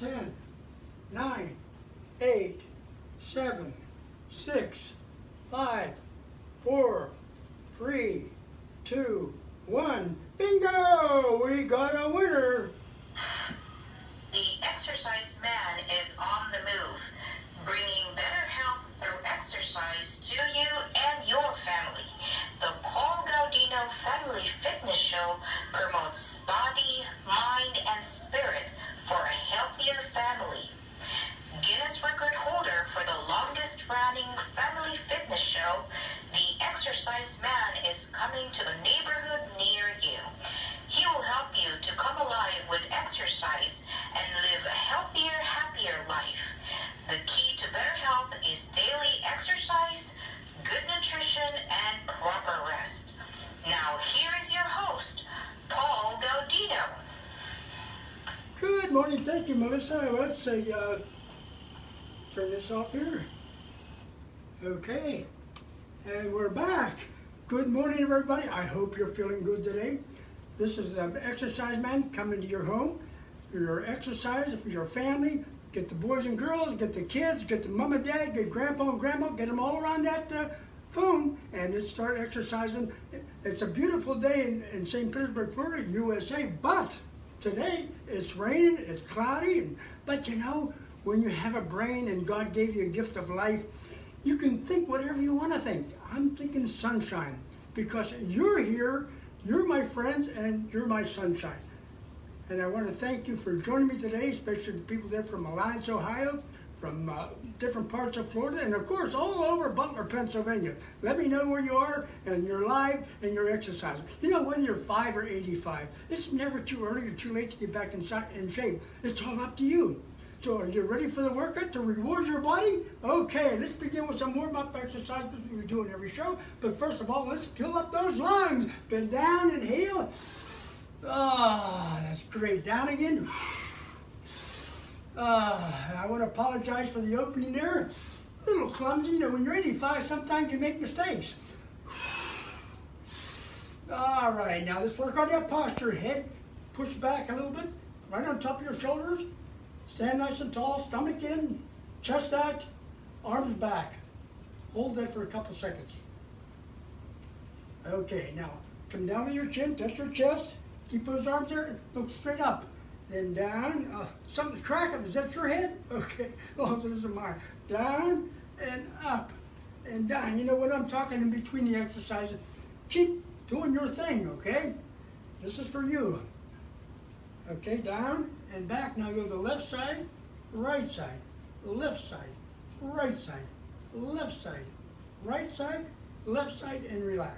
ten, nine, eight, seven, six, five, four, three, two, one. Bingo! We got a winner. The exercise man is on the move, bringing better health through exercise to you and your family. The Paul Gaudino Family Fitness Show promotes family. Guinness record holder for the longest running family fitness show, the Exercise Man is coming to a neighborhood near you. He will help you to come alive with exercise Thank you, Melissa. Let's say, uh, turn this off here. Okay. And we're back. Good morning, everybody. I hope you're feeling good today. This is the exercise man coming to your home your exercise, for your family. Get the boys and girls, get the kids, get the mom and dad, get grandpa and grandma, get them all around that uh, phone and let's start exercising. It's a beautiful day in, in St. Petersburg, Florida, USA, but today it's raining, it's cloudy, and, but you know, when you have a brain and God gave you a gift of life, you can think whatever you want to think. I'm thinking sunshine because you're here, you're my friends, and you're my sunshine. And I want to thank you for joining me today, especially the people there from Alliance, Ohio, from uh, different parts of Florida, and of course all over Butler, Pennsylvania. Let me know where you are and you're live and you're exercising. You know, whether you're 5 or 85, it's never too early or too late to get back in, in shape. It's all up to you. So are you ready for the workout to reward your body? Okay, let's begin with some warm-up exercises we do in every show. But first of all, let's fill up those lungs. Bend down, inhale. Ah, oh, that's great. Down again. Uh, I want to apologize for the opening there. A little clumsy. You know, when you're 85, sometimes you make mistakes. All right, now let's work on that posture. Head push back a little bit, right on top of your shoulders. Stand nice and tall, stomach in, chest out, arms back. Hold that for a couple seconds. Okay, now come down to your chin, touch your chest. Keep those arms there, look straight up. Then down, uh, something's cracking, is that your head? Okay, oh, this is mine. Down and up and down. You know what I'm talking in between the exercises? Keep doing your thing, okay? This is for you. Okay, down and back. Now go to the left side, right side, left side, right side, left side, right side, left side, and relax.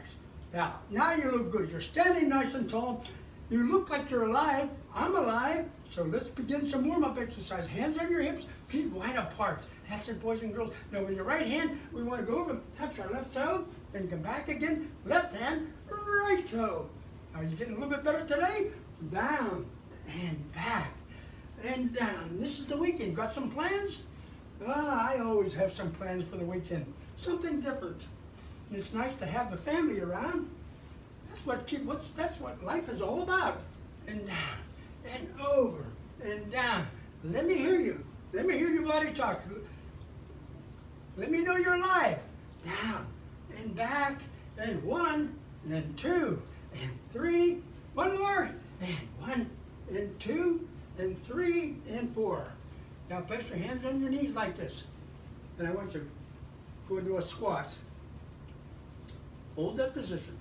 Now, now you look good. You're standing nice and tall. You look like you're alive. I'm alive. So let's begin some warm-up exercise. Hands on your hips, feet wide apart. That's it, boys and girls. Now with your right hand, we want to go over, touch our left toe, then come back again. Left hand, right toe. Are you getting a little bit better today? Down and back and down. This is the weekend. Got some plans? Ah, I always have some plans for the weekend. Something different. It's nice to have the family around. That's what keep, what's, that's what life is all about. And down, and over, and down. Let me hear you. Let me hear your body talk. Let me know you're alive. Down, and back, and one, and two, and three. One more, and one, and two, and three, and four. Now place your hands on your knees like this. And I want you to go into a squat. Hold that position.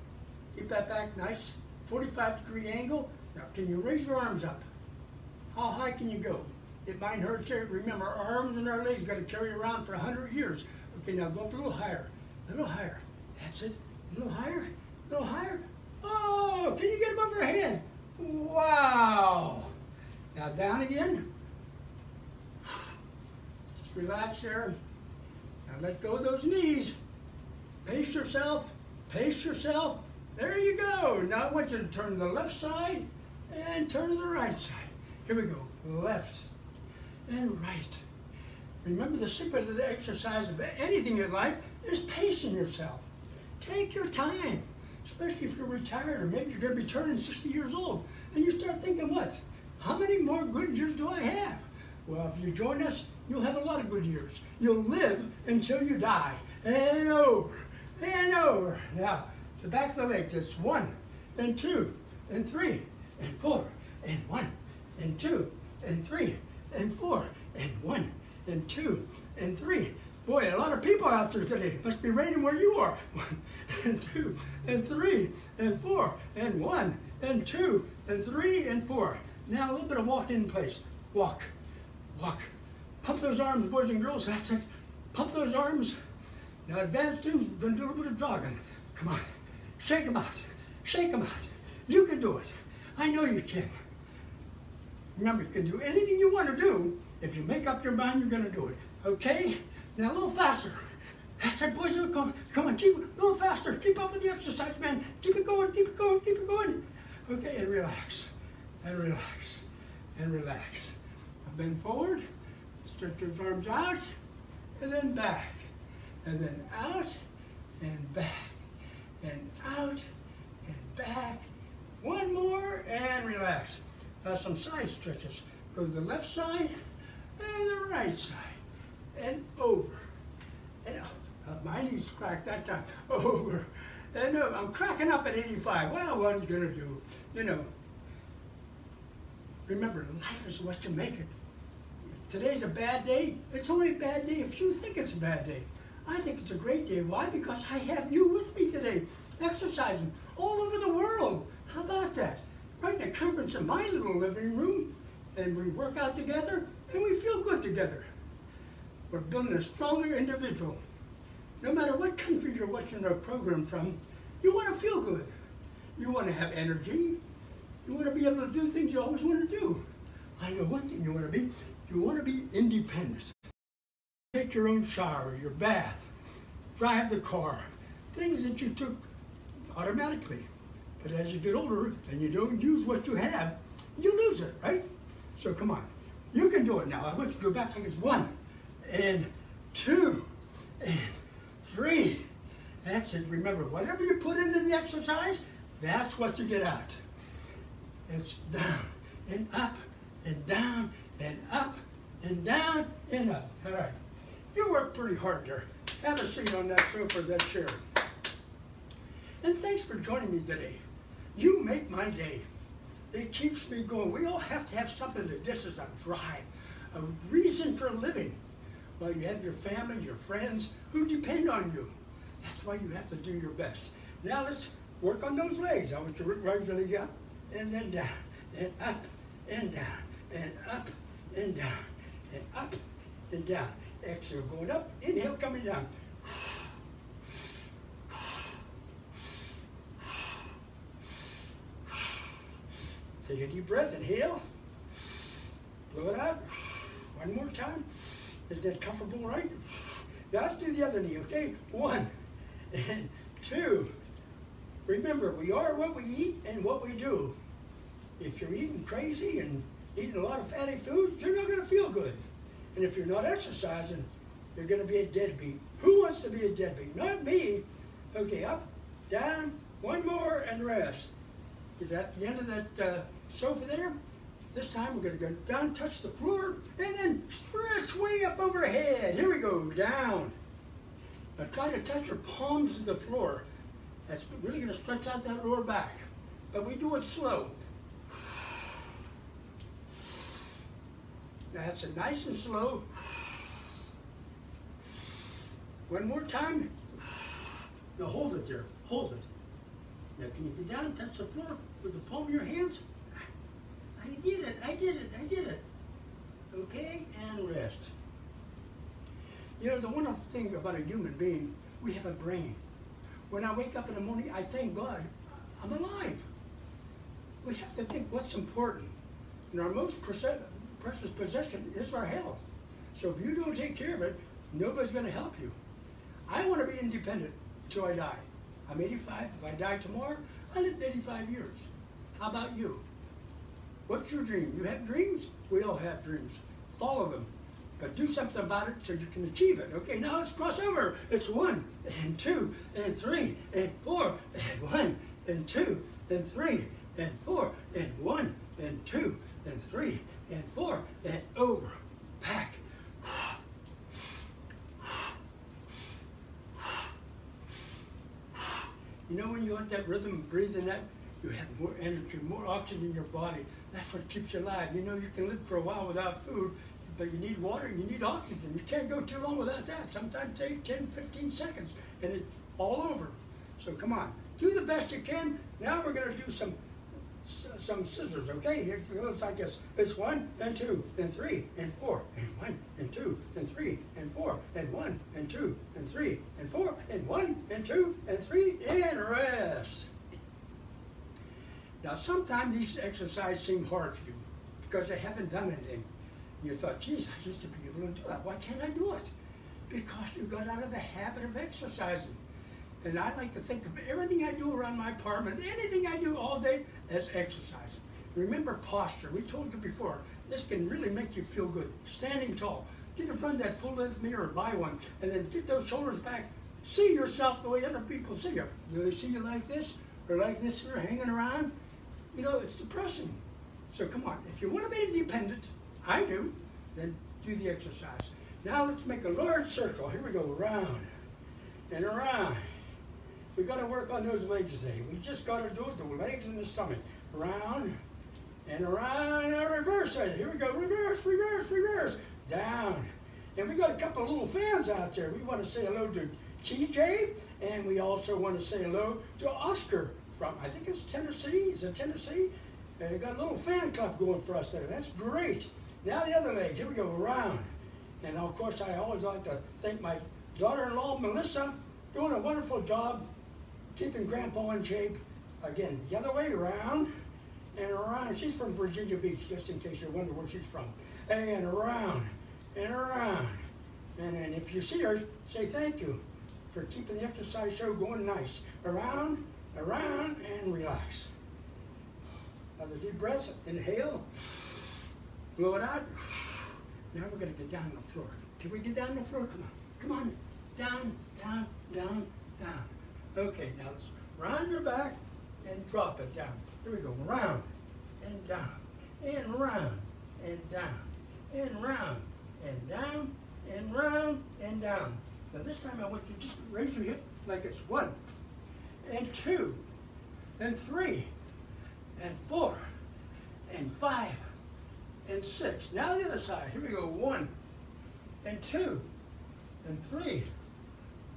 Keep that back nice, 45 degree angle. Now, can you raise your arms up? How high can you go? It might hurt you. Remember, our arms and our legs got to carry around for 100 years. Okay, now go up a little higher. A little higher. That's it. A little higher. A little higher. Oh, can you get above your head? Wow. Now down again. Just relax there. Now let go of those knees. Pace yourself. Pace yourself. There you go. Now I want you to turn to the left side and turn to the right side. Here we go. Left and right. Remember the secret of the exercise of anything in life is pacing yourself. Take your time, especially if you're retired or maybe you're going to be turning 60 years old. And you start thinking, what? How many more good years do I have? Well, if you join us, you'll have a lot of good years. You'll live until you die. And over, and over. Now, the back of the leg, just one, and two, and three, and four, and one, and two, and three, and four, and one, and two, and three. Boy, a lot of people out there today. Must be raining where you are. One, and two, and three, and four, and one, and two, and three, and four. Now a little bit of walk in place. Walk, walk. Pump those arms, boys and girls. That's it. Pump those arms. Now advance to a little bit of jogging. Come on. Shake them out. Shake them out. You can do it. I know you can. Remember, you can do anything you want to do. If you make up your mind, you're going to do it. Okay? Now a little faster. That's it, boys. Come come on, keep a little faster. Keep up with the exercise, man. Keep it going, keep it going, keep it going. Okay, and relax, and relax, and relax. Bend forward, stretch those arms out, and then back, and then out, and back, and out, and back. One more, and relax. Now some side stretches. Go to the left side, and the right side, and over, and uh, my knees cracked that time, over, and uh, I'm cracking up at 85. Well, what are you gonna do? You know, remember, life is what you make it. If today's a bad day, it's only a bad day if you think it's a bad day. I think it's a great day. Why? Because I have you with me today, exercising all over the world. How about that? Right in the conference in my little living room, and we work out together, and we feel good together. We're building a stronger individual. No matter what country you're watching our program from, you want to feel good. You want to have energy. You want to be able to do things you always want to do. I know one thing you want to be. You want to be independent. Take your own shower, your bath, drive the car, things that you took automatically. But as you get older and you don't use what you have, you lose it, right? So come on. You can do it now. I want you to go back like it's one and two and three. That's it. Remember, whatever you put into the exercise, that's what you get out. It's down and up and down and up and down and up. All right. You worked pretty hard there. Have a seat on that sofa, that chair. And thanks for joining me today. You make my day. It keeps me going. We all have to have something that gives us a drive, a reason for living. Well, you have your family, your friends who depend on you. That's why you have to do your best. Now let's work on those legs. I want you to regularly up and then down and up and down and up and down and up and down. Exhale, going up. Inhale, coming down. Take a deep breath, inhale. Blow it out. One more time. Is that comfortable, right? Now let's do the other knee, okay? One and two. Remember, we are what we eat and what we do. If you're eating crazy and eating a lot of fatty foods, you're not going to feel good. And if you're not exercising, you're going to be a deadbeat. Who wants to be a deadbeat? Not me. Okay, up, down, one more, and rest. Is that the end of that uh, sofa there? This time we're going to go down, touch the floor, and then stretch way up overhead. Here we go, down. Now try to touch your palms to the floor. That's really going to stretch out that lower back. But we do it slow. That's it, nice and slow. One more time. Now hold it there, hold it. Now can you get down, and touch the floor with the palm of your hands? I did it, I did it, I did it. Okay, and rest. You know, the wonderful thing about a human being, we have a brain. When I wake up in the morning, I thank God I'm alive. We have to think what's important. And our most precious possession is our health. So if you don't take care of it, nobody's going to help you. I want to be independent until I die. I'm 85. If I die tomorrow, I lived 85 years. How about you? What's your dream? You have dreams? We all have dreams. Follow them. But do something about it so you can achieve it. Okay, now let's cross over. It's one, and two, and three, and four, and one, and two, and three, and four, and one, and two, and three, and four, and over, back. You know when you want that rhythm, breathing that, you have more energy, more oxygen in your body. That's what keeps you alive. You know you can live for a while without food, but you need water and you need oxygen. You can't go too long without that. Sometimes take 10, 15 seconds and it's all over. So come on, do the best you can. Now we're going to do some some scissors, okay? Here goes like this. It's one, and two, and three, and four, and one, and two, and three, and four, and one, and two, and three, and four, and one, and two, and three, and rest. Now, sometimes these exercises seem hard for you because they haven't done anything. You thought, geez, I used to be able to do that. Why can't I do it? Because you got out of the habit of exercising. And I like to think of everything I do around my apartment, anything I do all day as exercise. Remember posture. We told you before, this can really make you feel good. Standing tall. Get in front of that full length mirror, buy one, and then get those shoulders back. See yourself the way other people see you. Do they see you like this? Or like this here, hanging around? You know, it's depressing. So come on, if you want to be independent, I do, then do the exercise. Now let's make a large circle. Here we go, around and around. We got to work on those legs today. We just got to do it, the legs and the stomach. Around and around and reverse it. Here we go, reverse, reverse, reverse. Down. And we got a couple of little fans out there. We want to say hello to TJ, and we also want to say hello to Oscar from, I think it's Tennessee. Is it Tennessee? Uh, got a little fan club going for us there. That's great. Now the other leg. Here we go, around. And of course, I always like to thank my daughter-in-law, Melissa, doing a wonderful job keeping Grandpa in shape. Again, the other way around and around. She's from Virginia Beach, just in case you wonder where she's from. And around and around. And, and if you see her, say thank you for keeping the exercise show going nice. Around, around, and relax. Another deep breath. Inhale. Blow it out. Now we're going to get down on the floor. Can we get down on the floor? Come on. Come on. Down, down, down, down. Okay, now let's round your back and drop it down. Here we go, round and down, and round and down, and round and down, and round and down. Now this time I want you to just raise your hip like it's one, and two, and three, and four, and five, and six. Now the other side. Here we go, one, and two, and three,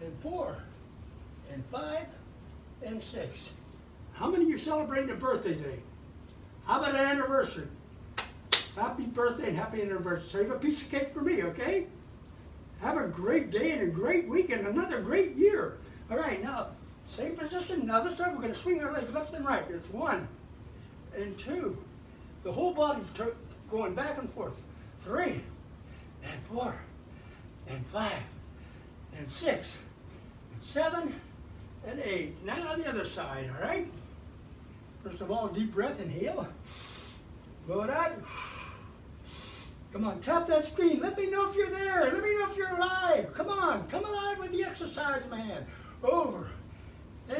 and four, and five and six. How many of you celebrating a birthday today? How about an anniversary? Happy birthday and happy anniversary. Save a piece of cake for me, okay? Have a great day and a great week and another great year. All right, now, same position. Now this time we're going to swing our legs left and right. It's one and two. The whole body going back and forth. Three and four and five and six and seven and eight. Now the other side, all right? First of all, deep breath, inhale. Blow it out. Come on, tap that screen. Let me know if you're there. Let me know if you're alive. Come on, come alive with the exercise, man. Over.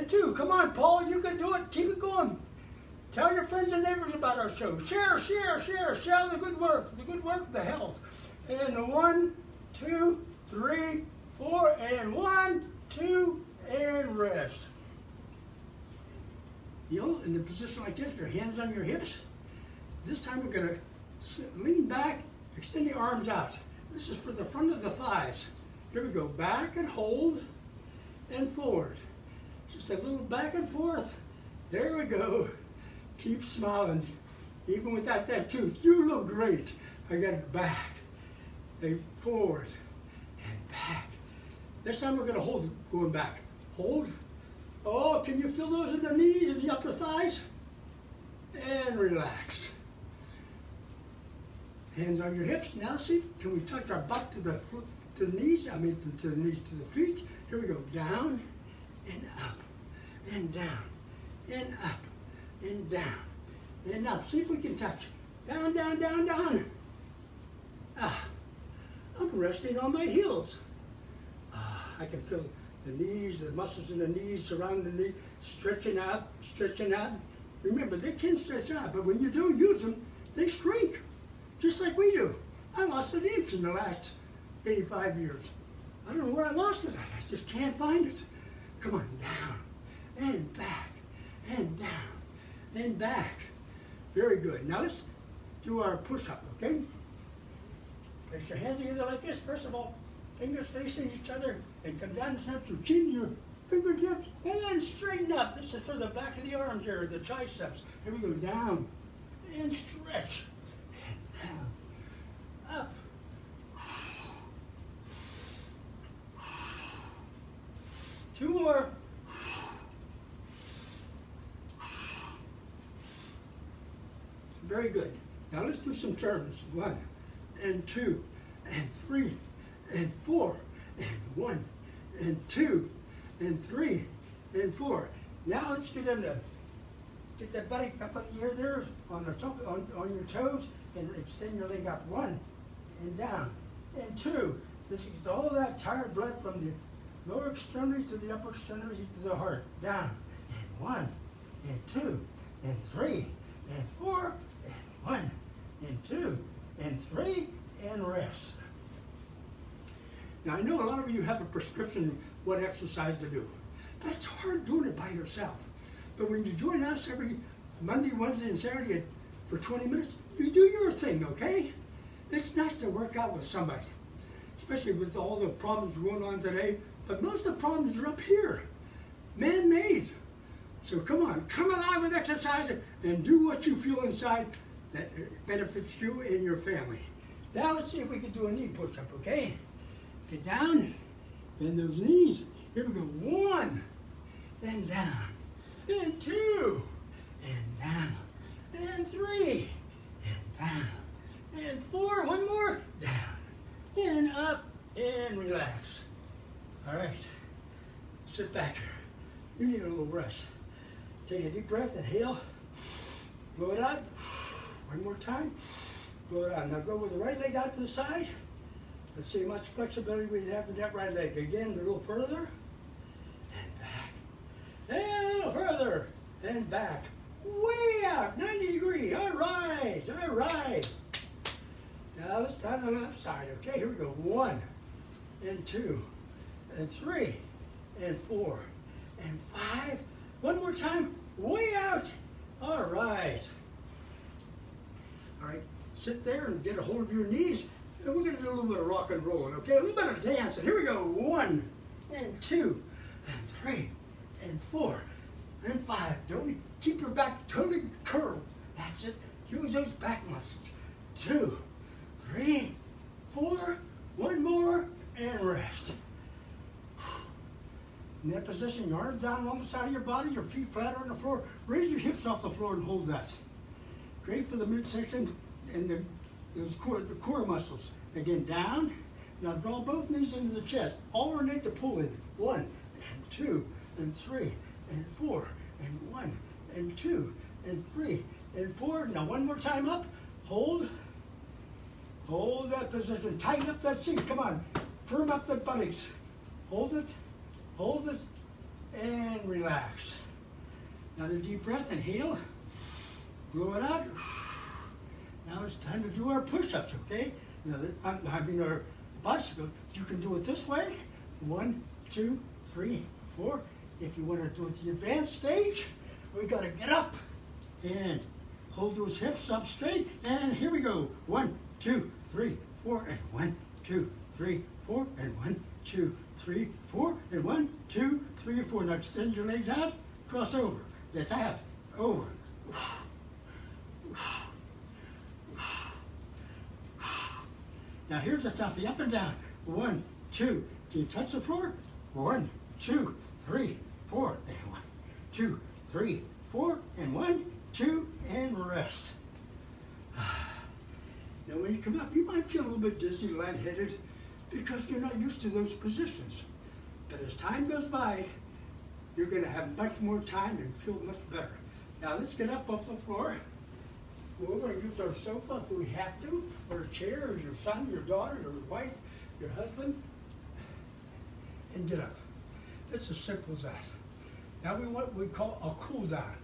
Two, come on, Paul, you can do it. Keep it going. Tell your friends and neighbors about our show. Share, share, share. Share the good work, the good work, the health. And the one, two, three, four, and one, two, and rest. You know, in the position like this, your hands on your hips. This time we're going to lean back, extend the arms out. This is for the front of the thighs. Here we go, back and hold, and forward. Just a little back and forth. There we go. Keep smiling. Even without that tooth, you look great. I got it back, and forward, and back. This time we're going to hold going back. Hold. Oh, can you feel those in the knees and the upper thighs? And relax. Hands on your hips. Now see, can we touch our butt to the foot, to the knees? I mean, to the knees, to the feet. Here we go. Down and up and down and up and down and up. See if we can touch. Down, down, down, down. Ah, I'm resting on my heels. Ah, I can feel the knees, the muscles in the knees, surround the knee, stretching out, stretching out. Remember, they can stretch out, but when you do use them, they shrink, just like we do. I lost an inch in the last 85 years. I don't know where I lost it at. I just can't find it. Come on, down and back and down and back. Very good. Now let's do our push-up, okay? Place your hands together like this. First of all, fingers facing each other and come down to your chin, your fingertips, and then straighten up. This is for the back of the arms here, the triceps. Here we go, down and stretch. And down, up. Two more. Very good. Now let's do some turns. One and two and three and four and one and two and three and four. Now let's get into get that body up the air there on the top on, on your toes and extend your leg up. One and down and two. This gets all that tired blood from the lower extremities to the upper extremities to the heart. Down and one and two and three and four one and two and three and rest. Now I know a lot of you have a prescription what exercise to do, but it's hard doing it by yourself. But when you join us every Monday, Wednesday, and Saturday for 20 minutes, you do your thing, okay? It's nice to work out with somebody, especially with all the problems going on today. But most of the problems are up here, man-made. So come on, come alive with exercise and do what you feel inside that benefits you and your family. Now let's see if we can do a knee push-up, okay? Get down, bend those knees. Here we go, one, then down, and two, and down, and three, and down, and four, one more, down, and up, and relax. All right, sit back. You need a little rest. Take a deep breath, inhale, blow it out. One more time. Blow it out. Now go with the right leg out to the side. Let's see how much flexibility we have in that right leg. Again, a little further. And back. And a little further. And back. Way out. 90 degree. All right. All right. Now let's try the left side. Okay, here we go. One. And two. And three. And four. And five. One more time. Way out. All right. All right, sit there and get a hold of your knees. And we're going to do a little bit of rock and rolling, okay? A little bit of dancing. Here we go. One, and two, and three, and four, and five. Don't keep your back totally curved. That's it. Use those back muscles. Two, three, four, one more, and rest. In that position, your arms down along the side of your body, your feet flat on the floor. Raise your hips off the floor and hold that. Great for the midsection and the, those core, the core muscles. Again, down. Now draw both knees into the chest. Alternate the pull in. One, and two, and three, and four, and one, and two, and three, and four. Now one more time up. Hold. Hold that position. Tighten up that seat. Come on. Firm up the buttocks. Hold it. Hold it. And relax. Another deep breath. Inhale. Blow it. Now it's time to do our push-ups, okay? Now, I mean our bicycle. You can do it this way. One, two, three, four. If you want to do it the advanced stage, we got to get up and hold those hips up straight. And here we go. One, two, three, four, and one, two, three, four, and one, two, three, four, and one, two, three, four. Now extend your legs out, cross over. That's out, over. Now here's the toughie, up and down. One, two. Do you touch the floor? One, two, three, four. And one, two, three, four. And one, two, and rest. Now when you come up, you might feel a little bit dizzy, lightheaded, because you're not used to those positions. But as time goes by, you're going to have much more time and feel much better. Now let's get up off the floor. And use our sofa if we have to, or a chair, or your son, your daughter, your wife, your husband, and get up. It's as simple as that. Now we want what we call a cool down.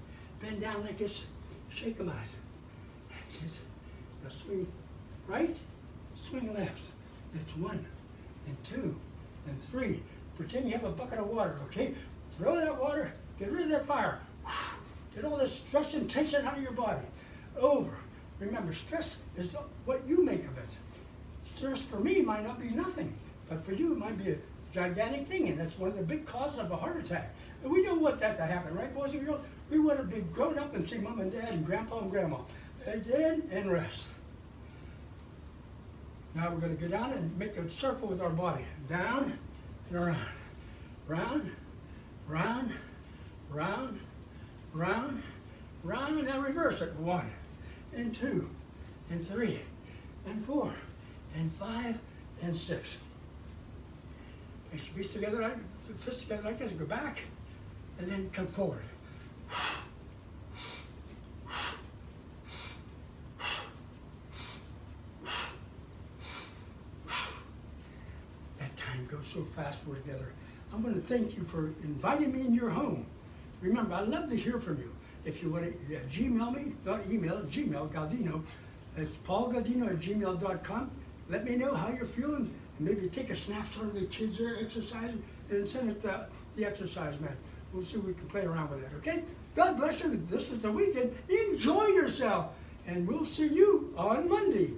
Bend down like this, shake them out. That's it. Now swing right, swing left. That's one, and two, and three. Pretend you have a bucket of water, okay? Throw that water, get rid of that fire. Get all this stress and tension out of your body. Over. Remember, stress is what you make of it. Stress for me might not be nothing, but for you it might be a gigantic thing, and that's one of the big causes of a heart attack. And we don't want that to happen, right, boys and girls? We want to be grown up and see mom and dad and grandpa and grandma. Again and rest. Now we're going to go down and make a circle with our body. Down and around. Round, round, round, round, round, and reverse it. One, and two, and three, and four, and five, and six. Place your feet together like, fists together like this, go back, and then come forward. That time goes so fast we're together. I'm going to thank you for inviting me in your home. Remember, I love to hear from you. If you want to Gmail me, not email, Gmail, Gaudino. It's paulgaudino at gmail.com. Let me know how you're feeling and maybe take a snapshot of the kids there exercising and send it to the exercise man. We'll see if we can play around with it, okay? God bless you. This is the weekend. Enjoy yourself. And we'll see you on Monday.